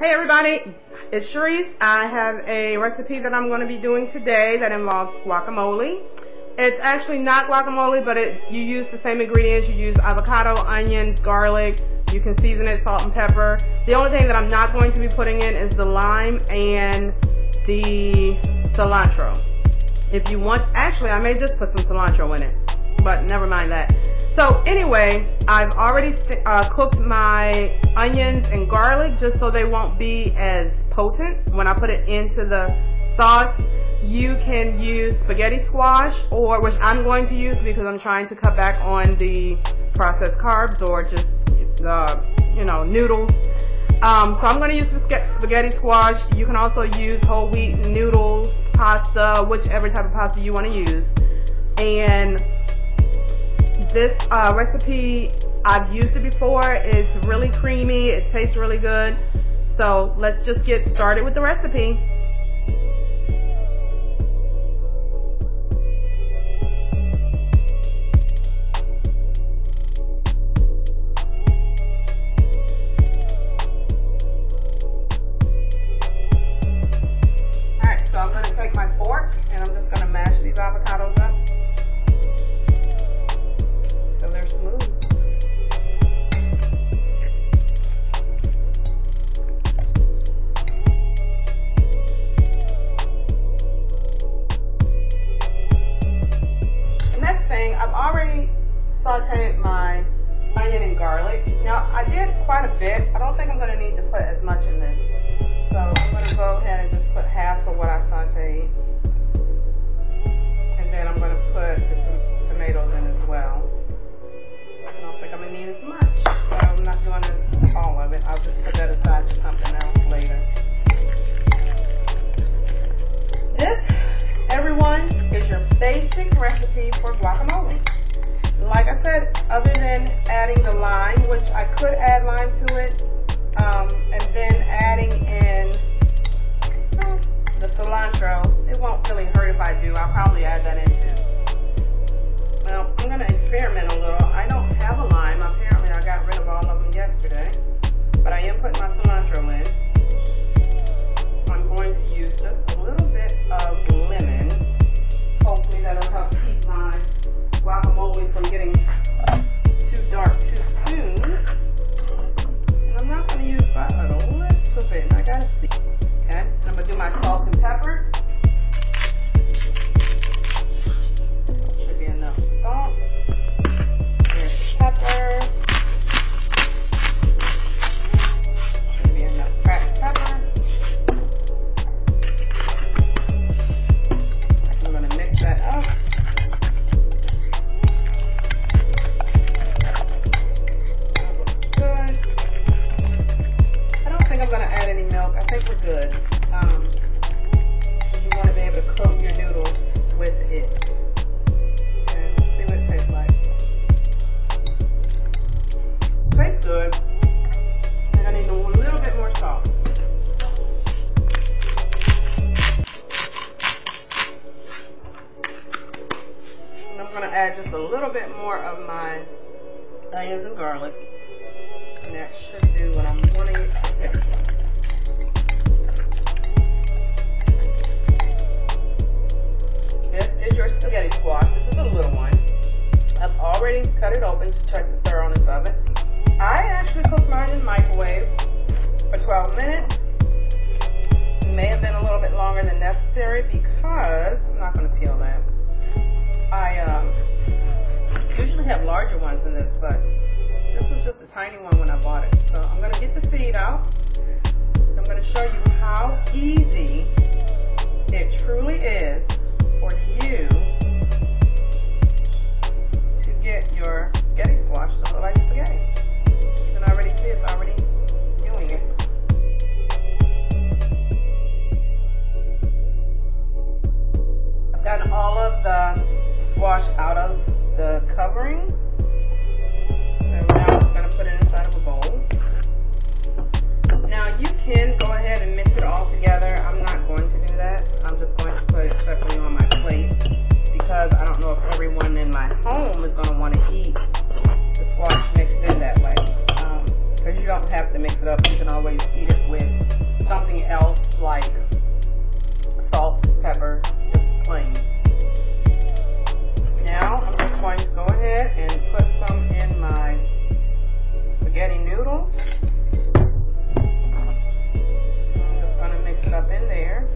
Hey everybody, it's Cherise. I have a recipe that I'm going to be doing today that involves guacamole. It's actually not guacamole, but it, you use the same ingredients. You use avocado, onions, garlic. You can season it, salt and pepper. The only thing that I'm not going to be putting in is the lime and the cilantro. If you want, actually I may just put some cilantro in it, but never mind that. So anyway, I've already uh, cooked my onions and garlic just so they won't be as potent when I put it into the sauce. You can use spaghetti squash or which I'm going to use because I'm trying to cut back on the processed carbs or just the, you know, noodles. Um, so I'm going to use spaghetti squash. You can also use whole wheat noodles, pasta, whichever type of pasta you want to use. And this uh, recipe, I've used it before. It's really creamy. It tastes really good. So let's just get started with the recipe. Alright, so I'm going to take my fork and I'm just going to mash these avocados up. Sauteed my onion and garlic. Now, I did quite a bit. I don't think I'm going to need to put as much in this. So I'm going to go ahead and just put half than adding the lime, which I could add lime to it, um, and then adding in the cilantro, it won't really hurt if I do. I'll probably add that in too. Well, I'm going to experiment a little. I don't have a lime. Apparently, I got rid of all of them yesterday, but I am putting my cilantro in. Good. Um, you want to be able to coat your noodles with it. See what it tastes like. tastes good. And I need a little bit more salt. And I'm going to add just a little bit more of my onions and garlic. And that should do what I'm wanting it to taste. Longer than necessary because, I'm not going to peel that. I um, usually have larger ones than this, but this was just a tiny one when I bought it. So I'm going to get the seed out. I'm going to show you how easy it truly is covering. So now I'm just going to put it inside of a bowl. Now you can go ahead and mix it all together. I'm not going to do that. I'm just going to put it separately on my plate because I don't know if everyone in my home is going to want to eat the squash mixed in that way. Because um, you don't have to mix it up. You can always eat it with else. I'm just gonna mix it up in there.